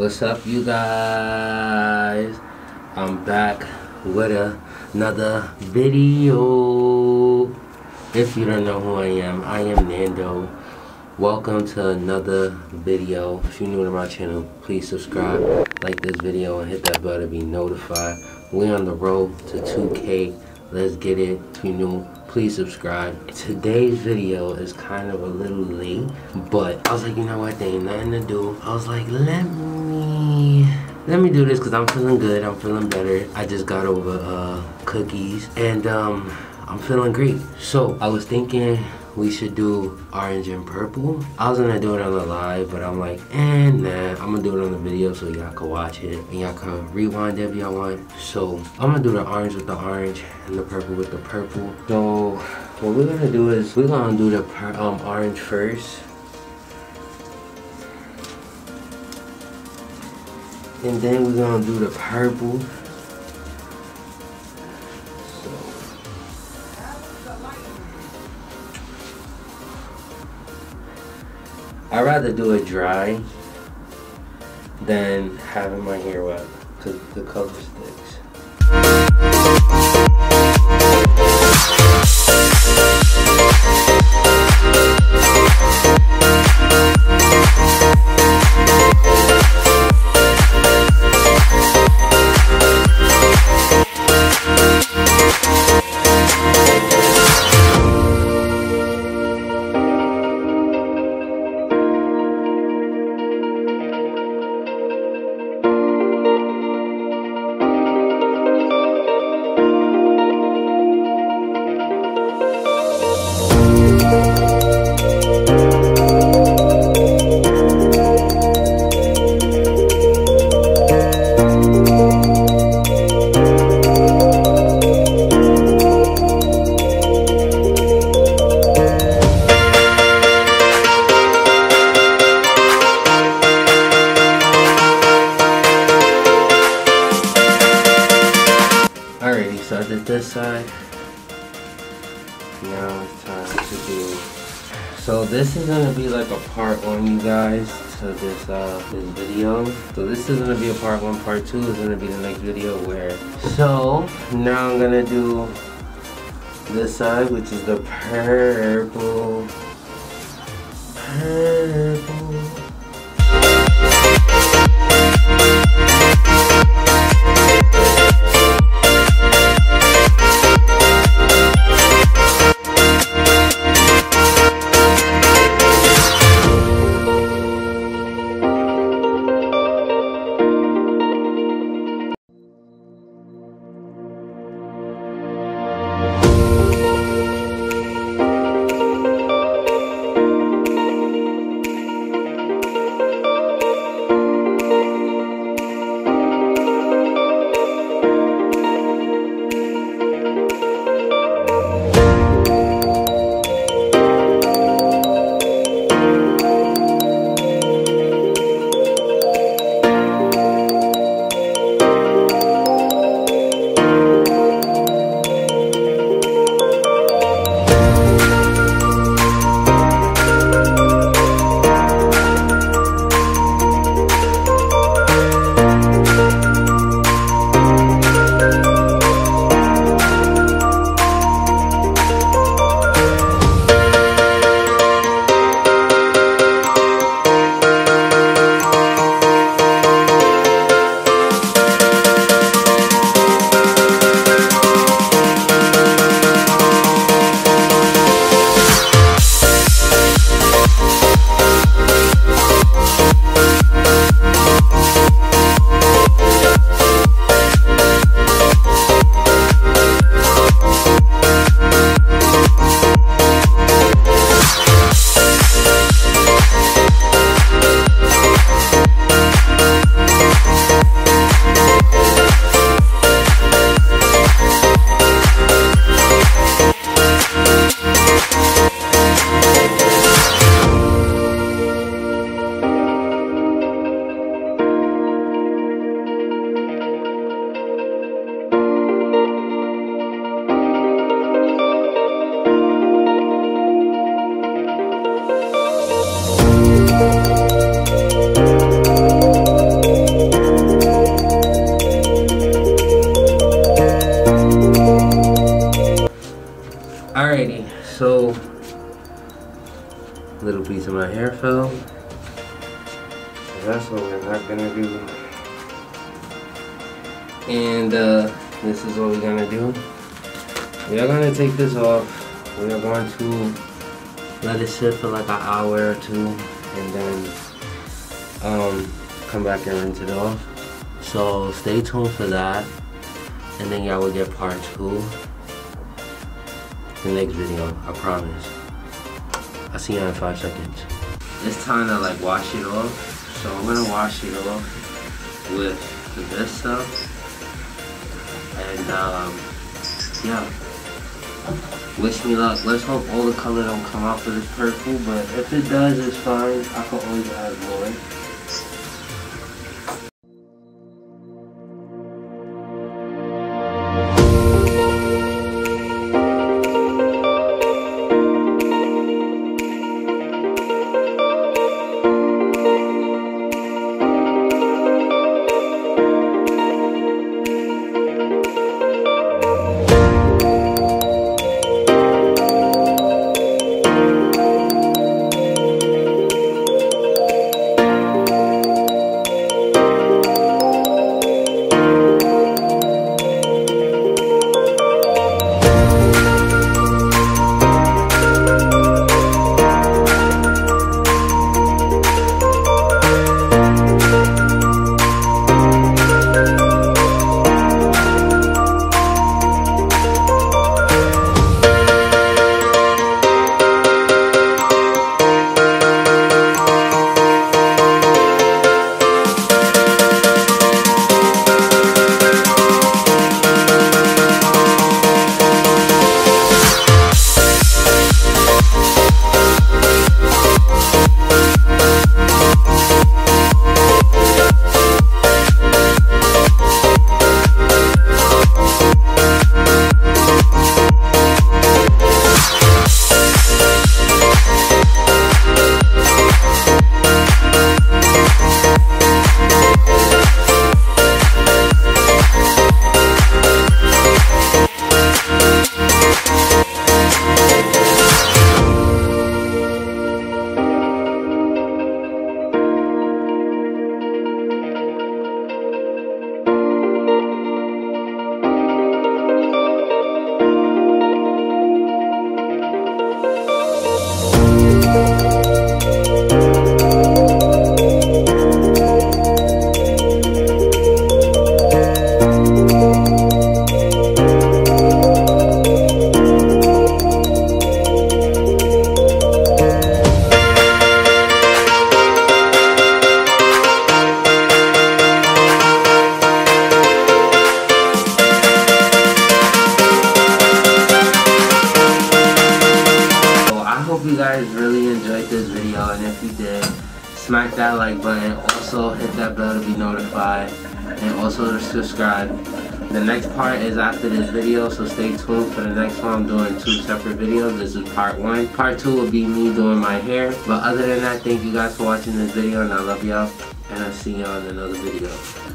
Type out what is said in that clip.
What's up, you guys? I'm back with another video. If you don't know who I am, I am Nando. Welcome to another video. If you're new to my channel, please subscribe, like this video, and hit that bell to be notified. We're on the road to 2K. Let's get it. If you're new, please subscribe. Today's video is kind of a little late, but I was like, you know what, there ain't nothing to do. I was like, let me let me do this because I'm feeling good. I'm feeling better. I just got over uh, cookies and um, I'm feeling great. So I was thinking we should do orange and purple. I was gonna do it on the live, but I'm like, eh, nah. I'm gonna do it on the video so y'all can watch it and y'all can rewind if y'all want. So I'm gonna do the orange with the orange and the purple with the purple. So what we're gonna do is we're gonna do the um, orange first. And then we're gonna do the purple. I'd rather do it dry than having my hair wet because the color sticks. Alrighty, Now it's time to do. So this is gonna be like a part one, you guys, to this uh this video. So this is gonna be a part one. Part two is gonna be the next video where. So now I'm gonna do this side, which is the purple. And uh, this is what we're gonna do. We are gonna take this off. We are going to let it sit for like an hour or two and then um, come back and rinse it off. So stay tuned for that. And then y'all will get part two. The next video, I promise. I'll see you in five seconds. It's time to like wash it off. So I'm gonna wash it off with this stuff. And um, yeah. Wish me luck. Let's hope all the color don't come out for this purple, but if it does, it's fine. I can always add more. Smack that like button. Also hit that bell to be notified and also subscribe. The next part is after this video, so stay tuned for the next one. I'm doing two separate videos. This is part one. Part two will be me doing my hair. But other than that, thank you guys for watching this video and I love y'all. And I'll see y'all in another video.